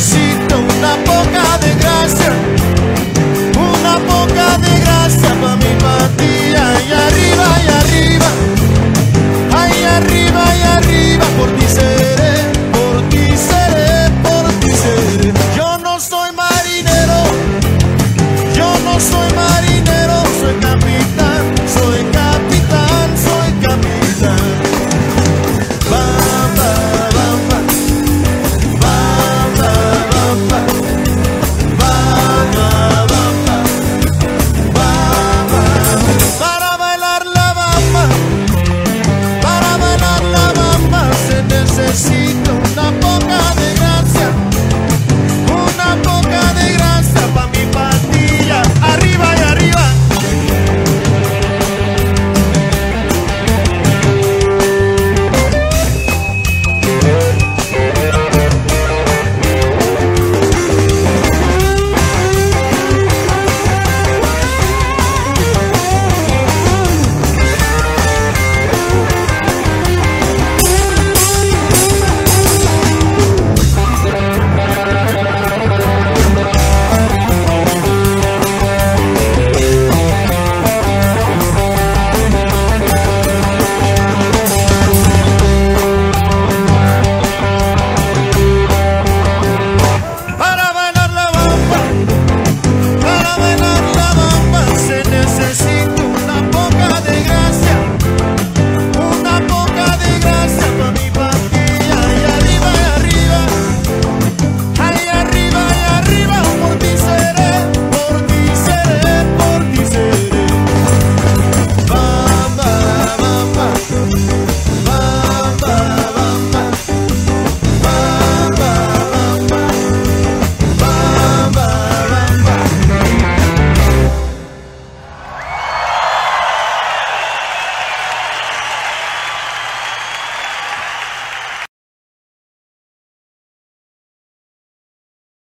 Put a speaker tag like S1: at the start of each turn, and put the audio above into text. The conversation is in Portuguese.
S1: Sim.